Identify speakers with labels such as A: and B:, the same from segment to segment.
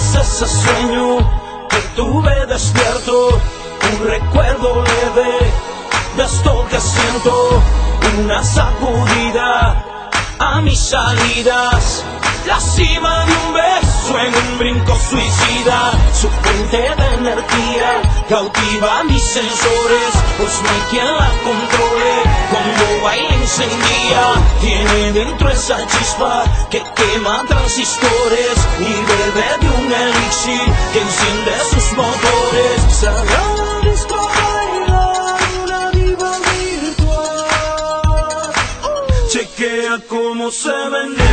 A: es ese sueño que tuve despierto, un recuerdo leve de esto que siento, una sacudida a mis salidas, la cima de un beso en un brinco suicida, su fuente de energía cautiva mis sensores, pues no hay quien la controle, cuando baila encendía, tiene dentro esa chispa que quema transistores y bebe de un elixir que enciende sus motores. Sagrada. Chequea cómo se menea.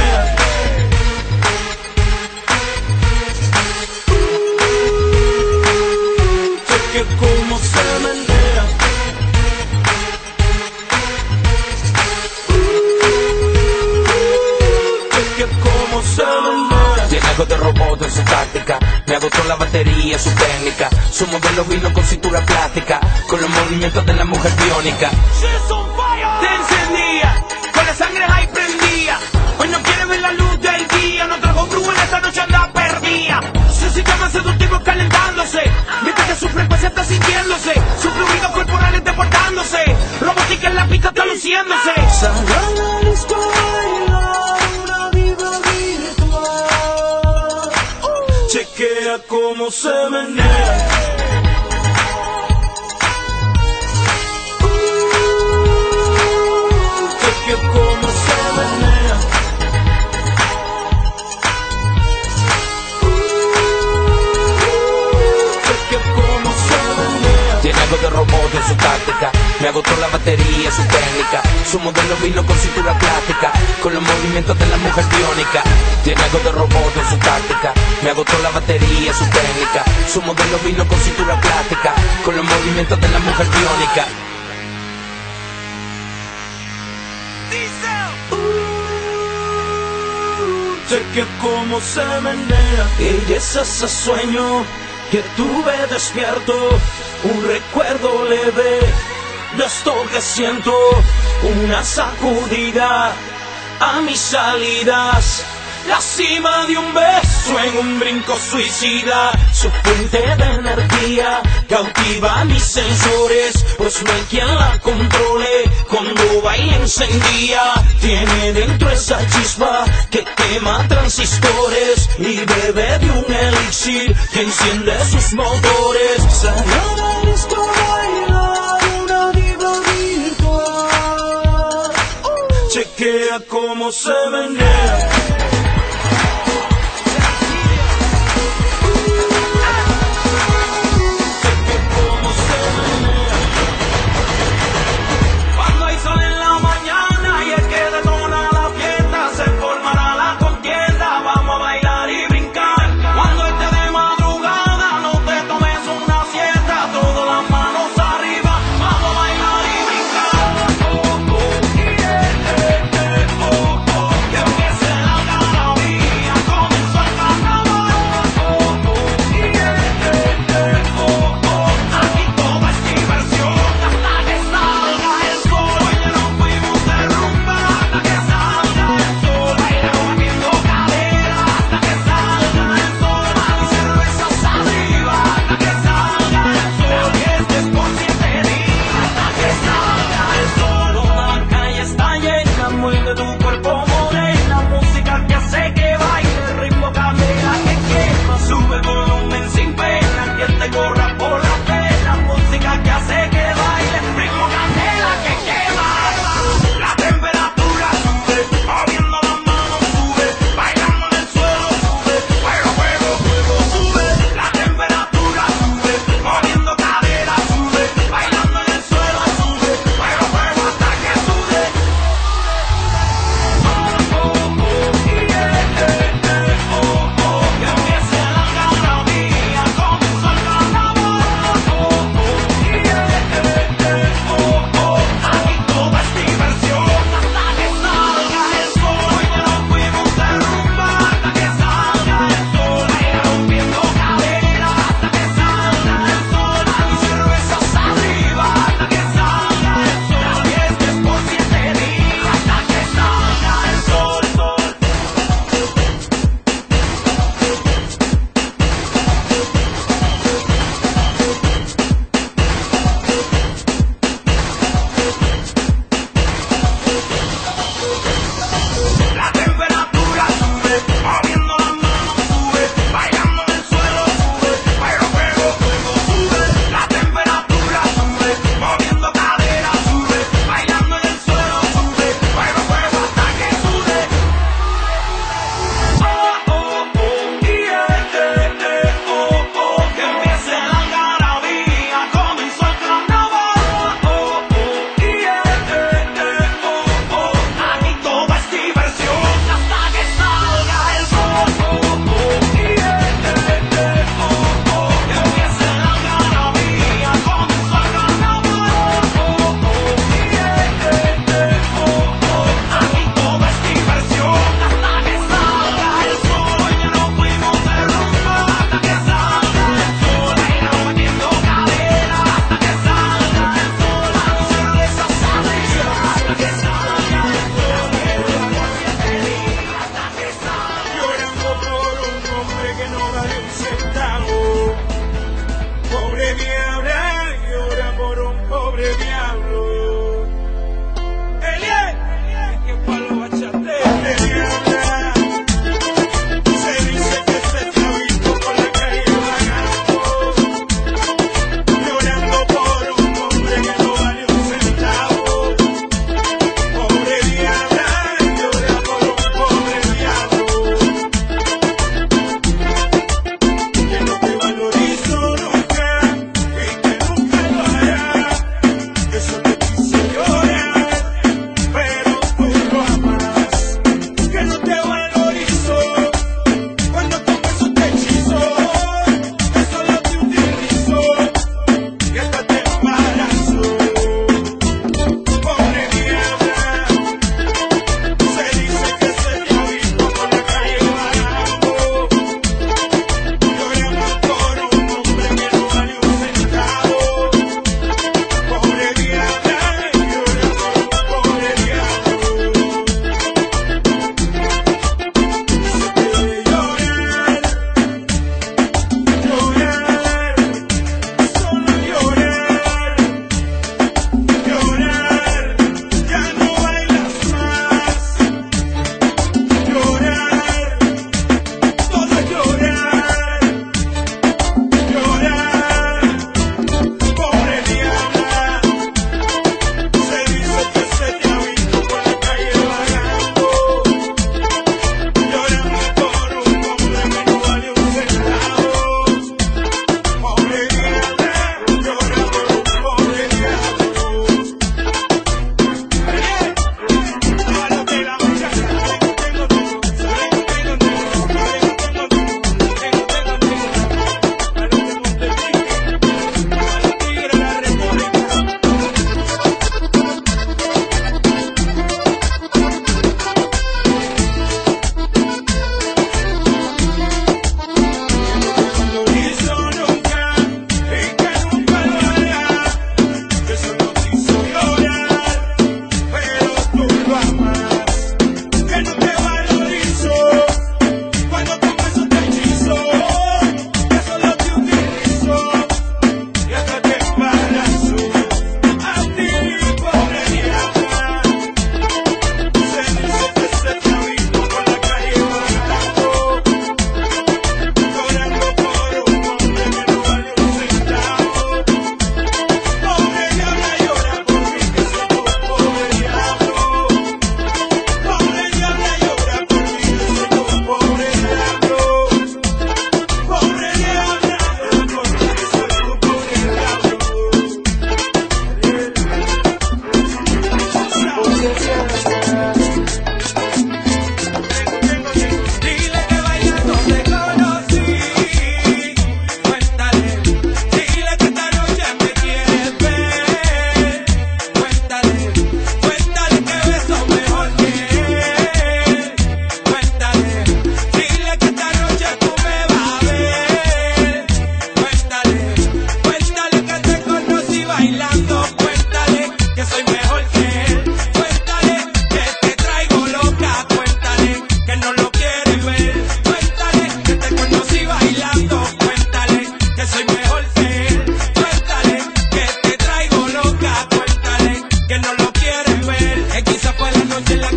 B: Algo de robot en su táctica. Me agotó la batería, su técnica. Su modelo vino con cintura plástica. Con los movimientos de la mujer biónica.
A: She's on fire.
C: Te encendía, con la sangre ahí prendía. Hoy no quiere ver la luz del día, no trajo brujo en esta noche anda perdida. Su sistema seductivo calentándose,
A: Chequea cómo se
B: Me agotó la batería, su técnica. Su modelo vino con cintura plástica. Con los movimientos de la mujer biónica. Tiene algo de robot en su táctica. Me agotó la batería, su técnica. Su modelo vino con cintura plástica. Con los movimientos de la mujer biónica.
A: Cheque cómo se menea Y es ese sueño que tuve despierto Un recuerdo leve de esto que siento Una sacudida a mis salidas. La cima de un beso en un brinco suicida, su fuente de energía cautiva mis sensores, pues no hay quien la controle. Cuando baila encendía, tiene dentro esa chispa que quema transistores y bebe de un elixir que enciende sus motores.
C: Seven days.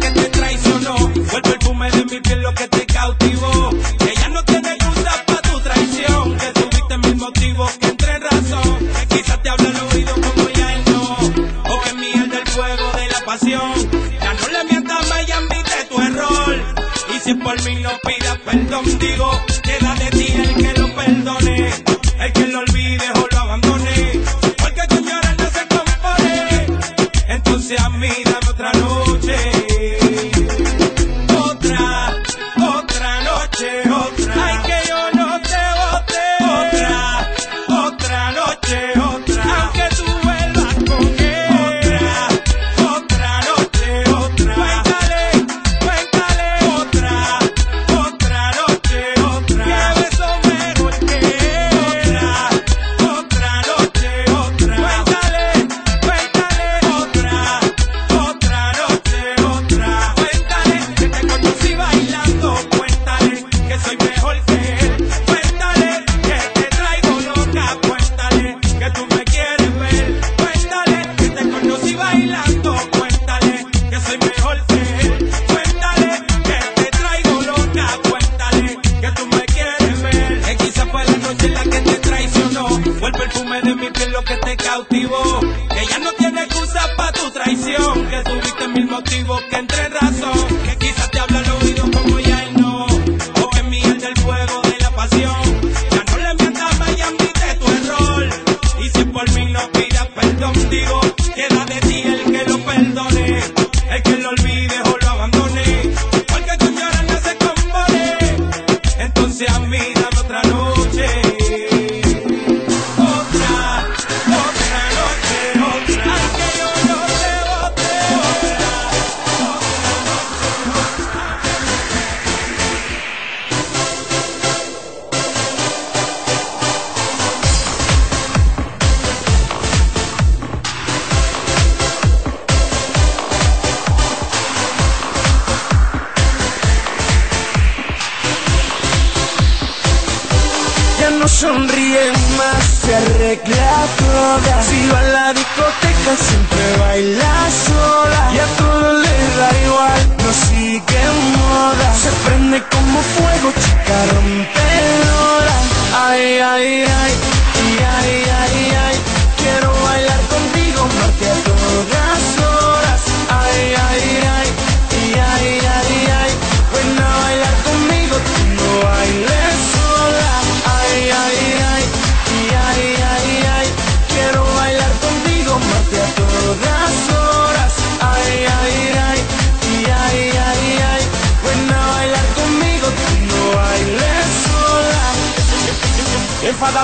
C: que te que entre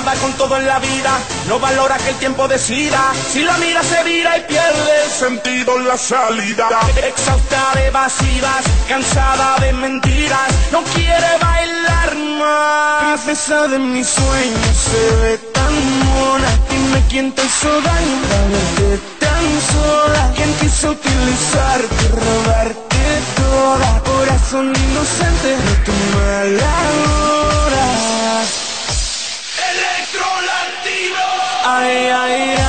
C: nada con todo en la vida, no valora que el tiempo decida. Si la mira se vira y pierde el sentido en la salida.
A: Exhausta de vacías, cansada de mentiras, no quiere bailar más. Princesa de mis sueños se ve tan mona, dime quién te hizo daño para tan sola. ¿Quién quiso utilizarte, robarte toda? Corazón inocente de tu mala. ay, ay, ay.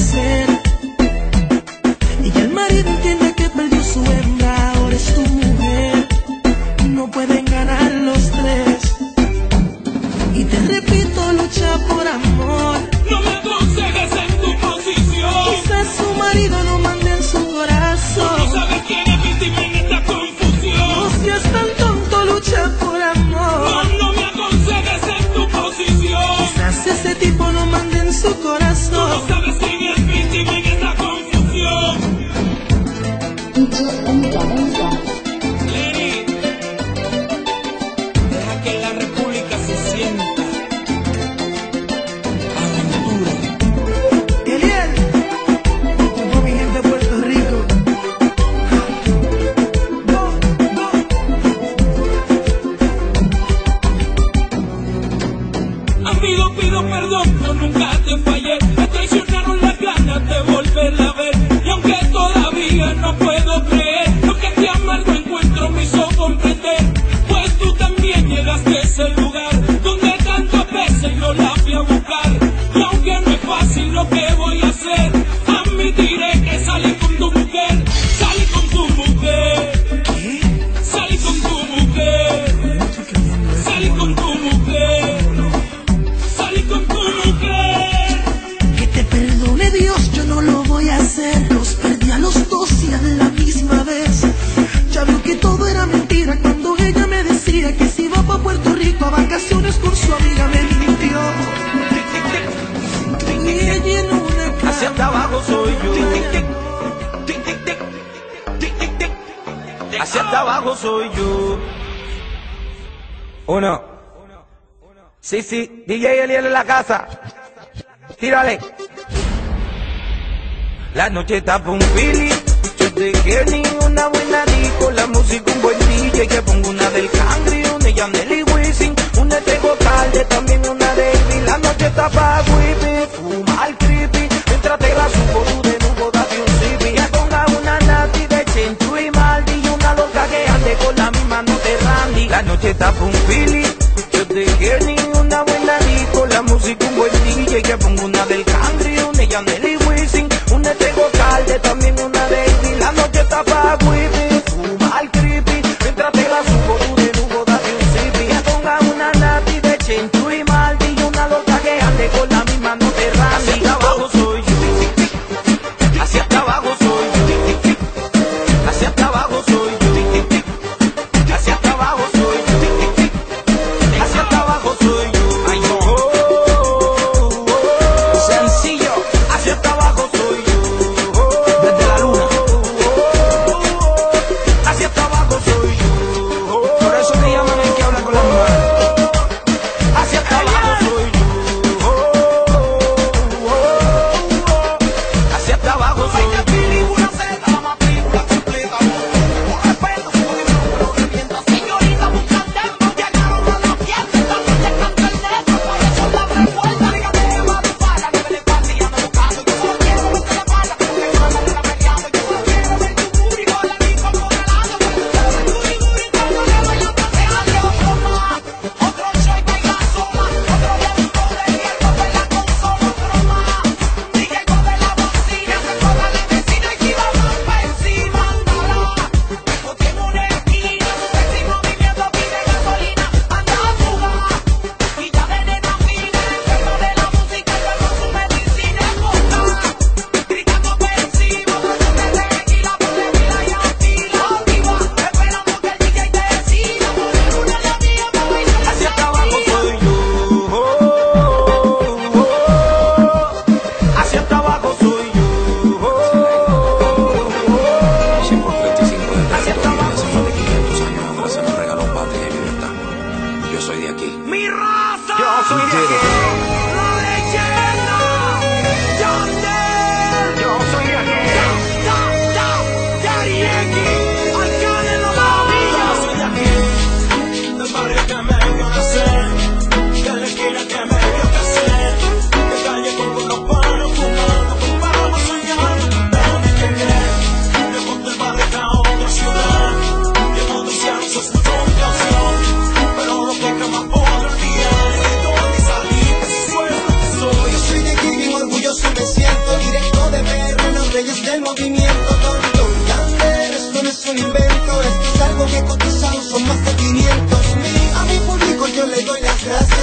A: sin
D: ocasiones con su amiga me mintió. Y ella en una
A: casa.
D: Hacia
A: abajo soy yo. Hacia abajo soy yo. Uno. Sí, sí, DJ Eliel en la casa. Tírale. La noche está un feeling de Kenny, una buena disco, la música un buen DJ, que pongo una del Cangri, una de Yanel y Wisin, una de Tego también una de Elvi, la noche está pa' Wipi, fumar creepy, mientras te la subo de nuevo date un zipi, ya ponga una Nati de Chenchu y Maldi, y una loca que ande con la misma no de Randy, la noche está pa' un Philly, yo de Kenny, una buena disco, la música un buen DJ, que pongo una del Cangri,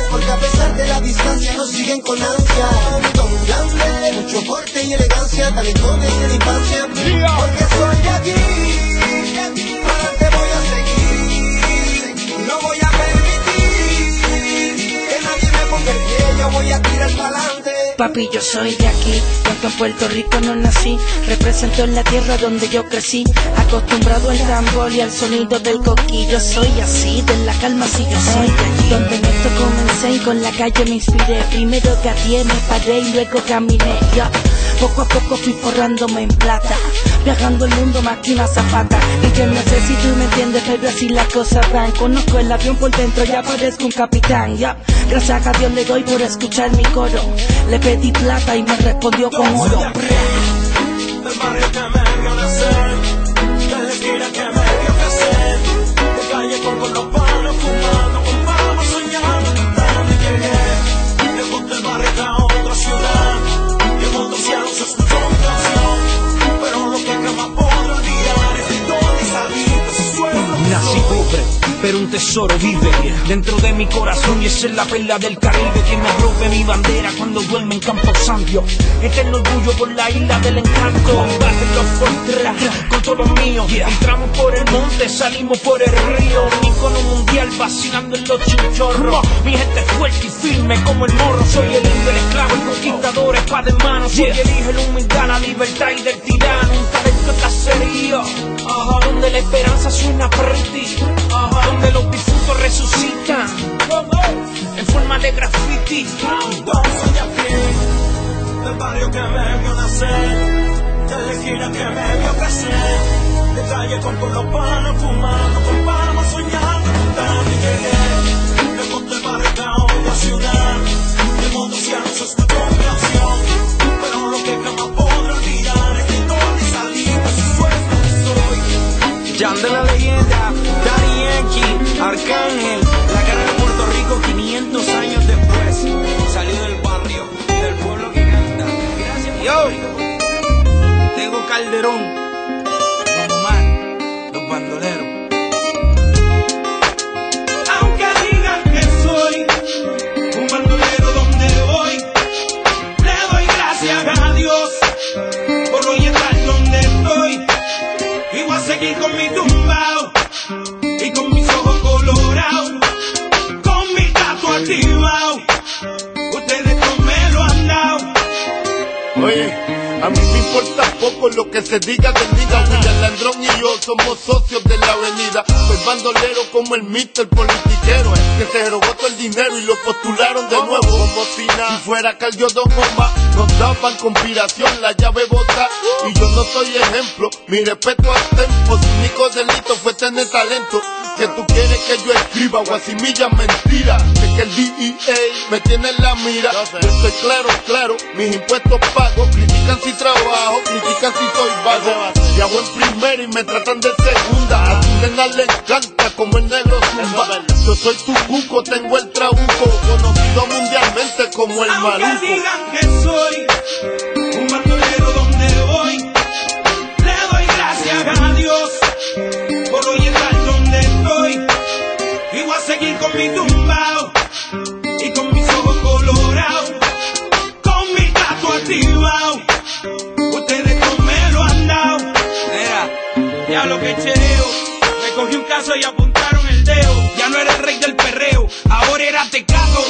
E: porque a pesar de la distancia nos siguen con ansia. Don grande, mucho porte y elegancia, talentones de la infancia. Porque soy de aquí, para te voy a seguir. No voy a permitir que nadie me ponga el pie, yo voy a tirar para.
D: Papi, yo soy de aquí, aunque en Puerto Rico no nací, represento en la tierra donde yo crecí, acostumbrado al tambor y al sonido del coquillo. Soy así, de la calma si yo soy de allí. Donde en esto comencé y con la calle me inspiré. Primero gateé, me paré y luego caminé. Ya, Poco a poco fui forrándome en plata, viajando el mundo más que una zapata. Y yo no sé si tú me entiendes, pero así las cosas van. Conozco el avión por dentro, ya parezco un capitán. Ya, gracias a Dios le doy por escuchar mi coro. Le pedí plata y me respondió con oro.
C: Pero
F: un tesoro vive dentro de mi corazón y esa es la perla del Caribe que me rompe mi bandera cuando duerme en Campo Santo. Eterno orgullo por la isla del encanto. Baten los con todos los míos. Entramos por el monte, salimos por el río. Un icono mundial vacilando en los chinchorros. Mi gente fuerte y firme como el morro. Soy el lindo, el esclavo, el conquistador, espada en mano. Soy el hijo, el humildad, la libertad y del tirano. Un talento. Ajá, donde la esperanza suena pretty. Ajá, donde los difuntos resucitan. En forma de graffiti.
C: Soy de aquí, del barrio que me vio nacer, de la esquina que me vio crecer, de calle con con los palos fumando, con palmas soñando, cantando y llegué. Lejos del barrio a otra ciudad, de mundo se escuchó mi canción, pero lo que jamás podré olvidar Candeleriye de
F: darien ki arcángel
G: como el mister politiquero, que se robó todo el dinero y lo postularon de nuevo. Si fuera Caldio Don Omar, nos daban conspiración, la llave bota. Y yo no soy ejemplo, mi respeto al tempo. Su único delito fue tener talento. Que tú quieres que yo escriba guasimilla mentira. De que el DEA me tiene en la mira. Yo estoy claro, claro, mis impuestos pago. Critican si trabajo, critican si soy vago. Viajo en primera y me tratan de segunda. A tu nena le encanta como el negro zumba. Yo soy tu cuco, tengo el trabuco. Conocido mundialmente como el
C: Aunque
G: maluco.
C: digan que soy un bandolero donde voy, le doy gracias a Dios por hoy estar donde estoy. Y voy a seguir con mi tumbao y con mis ojos colorados, con mi gato activado. Ustedes no me lo han dado. Mira, ya lo que chereo. Me cogí un caso y apuntaron el dedo. Ya no era el rey del perreo, ahora era tecato.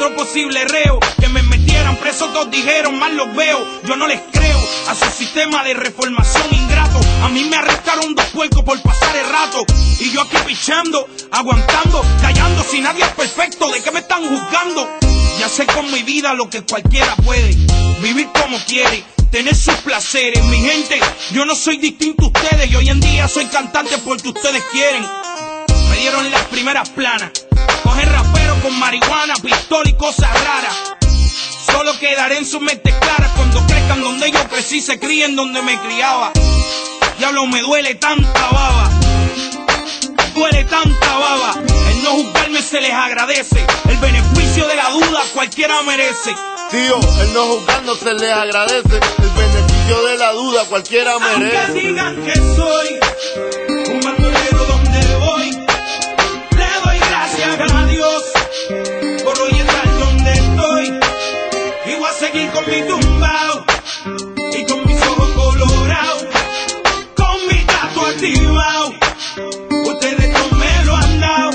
C: Otro posible reo. Que me metieran preso, todos dijeron, mal los veo. Yo no les creo a su sistema de reformación ingrato. A mí me arrestaron dos puercos por pasar el rato. Y yo aquí pichando, aguantando, callando. Si nadie es perfecto, ¿de qué me están juzgando? Ya sé con mi vida lo que cualquiera puede. Vivir como quiere, tener sus placeres. Mi gente, yo no soy distinto a ustedes. Y hoy en día soy cantante porque ustedes quieren. Me dieron las primeras planas. Coger rapero con marihuana, pistola y cosas raras. Solo quedaré en sus mentes claras cuando crezcan donde yo crecí, se críen donde me criaba. Diablo, me duele tanta baba. Duele tanta baba. El no juzgarme se les agradece. El beneficio de la duda cualquiera merece.
G: Tío, el no juzgando se les agradece. El beneficio de la duda cualquiera
C: Aunque
G: merece.
C: digan que soy con mi tumbao y con mis ojos colorados, con mi gato activado. Ustedes no me lo han dado.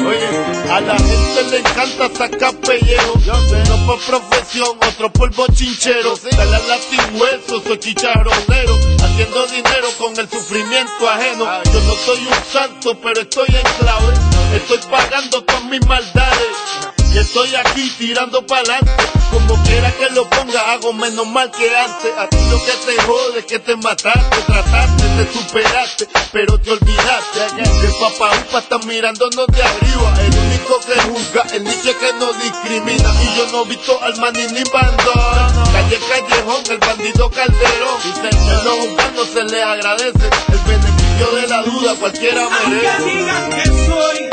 G: Oye, a la gente le encanta sacar pellejo. No por profesión, otro por bochinchero. Dale al latín hueso, soy chicharronero. Haciendo dinero con el sufrimiento ajeno. Yo no soy un santo, pero estoy en clave. Estoy pagando con mis maldades. Y estoy aquí tirando pa'lante. Como quiera que lo ponga, hago menos mal que antes. A ti lo que te jode que te mataste, trataste, te superaste, pero te olvidaste. El papá upa está mirándonos de arriba. El único que juzga, el niche que no discrimina. Y yo no he visto al maní ni bandón. Calle Callejón, el bandido Calderón. Dicen, los juzgando se le agradece. El beneficio de la duda cualquiera
C: Aunque
G: merece.
C: digan que soy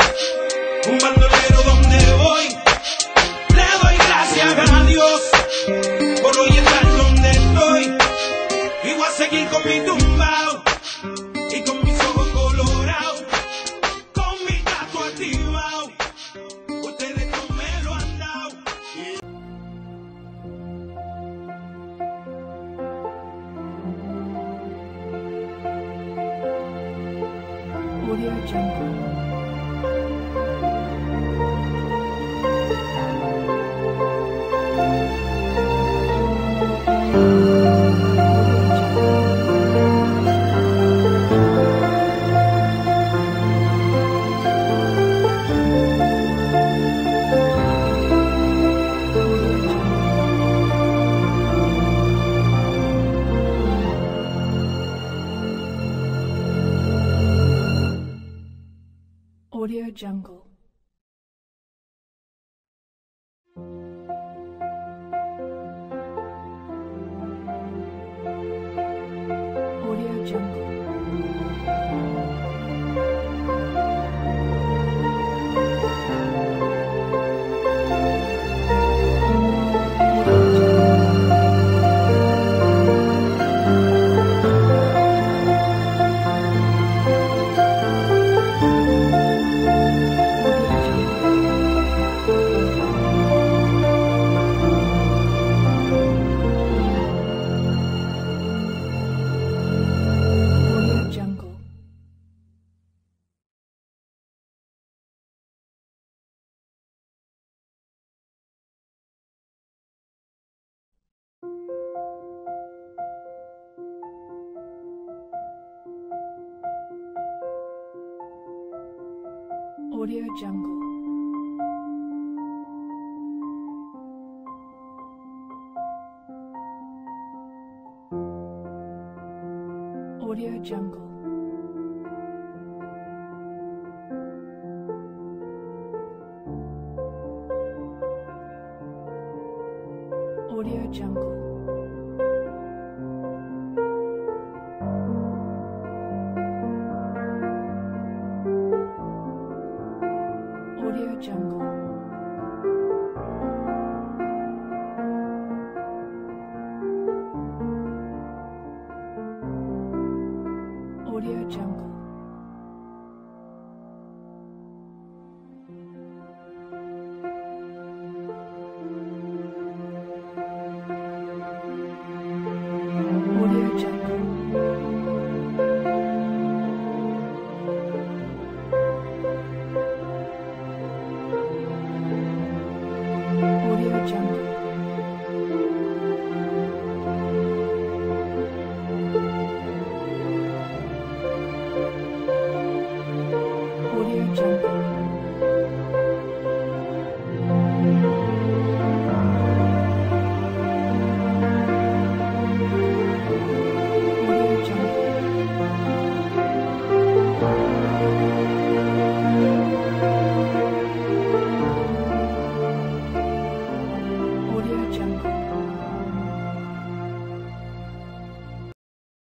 C: un
H: ouvindo. Jungle.